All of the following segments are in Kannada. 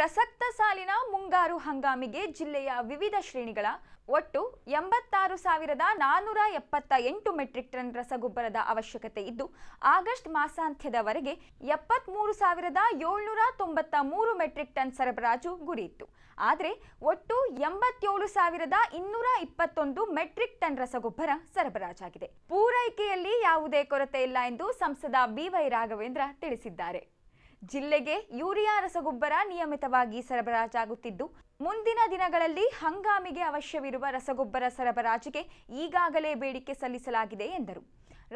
ಪ್ರಸಕ್ತ ಸಾಲಿನ ಮುಂಗಾರು ಹಂಗಾಮಿಗೆ ಜಿಲ್ಲೆಯ ವಿವಿಧ ಶ್ರೇಣಿಗಳ ಒಟ್ಟು ಎಂಬತ್ತಾರು ಸಾವಿರದ ನಾನ್ನೂರ ಎಪ್ಪತ್ತ ಎಂಟು ಮೆಟ್ರಿಕ್ ಟನ್ ರಸಗೊಬ್ಬರದ ಅವಶ್ಯಕತೆ ಇದ್ದು, ಆಗಸ್ಟ್ ಮಾಸಾಂತ್ಯದವರೆಗೆ ಎಪ್ಪತ್ಮೂರು ಸಾವಿರದ ಏಳ್ನೂರ ತೊಂಬತ್ತ ಮೂರು ಮೆಟ್ರಿಕ್ ಟನ್ ಸರಬರಾಜು ಗುರಿಯಿತ್ತು. ಆದರೆ, ಒಟ್ಟು ಎಂಬತ್ತೇಳು ಸಾವಿರದ ಇನ್ನೂರ ಇಪ್ಪತ್ತೊಂದು ಮೆಟ್ರಿಕ್ ಟನ್ ರಸಗೊಬ್ಬರ ಸರಬರಾಜಾಗಿದೆ. ಪೂರೈಕೆಯಲ್ಲಿ ಯಾವುದೇ ಕೊರತೆ ಇಲ್ಲ ಎಂದು ಸಂಸದ ಬಿವೈ ರಾಘವೇಂದ್ರ ತಿಳಿಸಿದ್ದಾರೆ. ಜಿಲ್ಲೆಗೆ ಯೂರಿಯಾ ರಸಗೊಬ್ಬರ ನಿಯಮಿತವಾಗಿ ಸರಬರಾಜಾಗುತ್ತಿದ್ದು, ಮುಂದಿನ ದಿನಗಳಲ್ಲಿ ಹಂಗಾಮಿಗೆ ಅವಶ್ಯವಿರುವ ರಸಗೊಬ್ಬರ ಸರಬರಾಜಿಗೆ ಈಗಾಗಲೇ ಬೇಡಿಕೆ ಸಲ್ಲಿಸಲಾಗಿದೆ ಎಂದರು.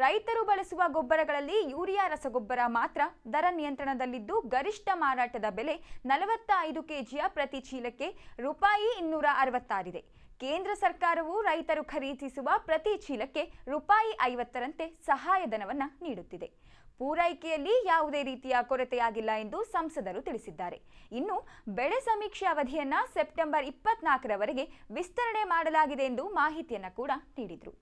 ರೈತರು ಬಳಸುವ ಗೊಬ್ಬರಗಳಲ್ಲಿ ಯೂರಿಯಾ ರಸಗೊಬ್ಬರ ಮಾತ್ರ ದರ ನಿಯಂತ್ರಣದಲ್ಲಿದ್ದು ಗರಿಷ್ಠ ಮಾರಾಟದ ಬೆಲೆ ನಲವತ್ತ ಐದು ಕೆಜಿಯ ಪ್ರತಿ ಚೀಲಕ್ಕೆ ರೂಪಾಯಿ ಇನ್ನೂರ ಅರವತ್ತಾರಿದೆ. ಕೇಂದ್ರ ಸರ್ಕಾರವು ರೈತರು ಖರೀದಿಸುವ ಪ್ರತಿ ಚೀಲಕ್ಕೆ ರೂಪಾಯಿ ಐವತ್ತರಂತೆ ಸಹಾಯಧನವನ್ನು ನೀಡುತ್ತಿದೆ. ಪೂರೈಕೆಯಲ್ಲಿ ಯಾವುದೇ ರೀತಿಯ ಕೊರತೆಯಾಗಿಲ್ಲ ಎಂದು ಸಂಸದರು ತಿಳಿಸಿದ್ದಾರೆ. ಇನ್ನು ಬೆಳೆ ಸಮೀಕ್ಷೆ ಅವಧಿಯನ್ನ ಸೆಪ್ಟೆಂಬರ್ ಇಪ್ಪತ್ನಾಲ್ಕರವರೆಗೆ ವಿಸ್ತರಣೆ ಮಾಡಲಾಗಿದೆ ಎಂದು ಮಾಹಿತಿಯನ್ನು ಕೂಡ ನೀಡಿದರು.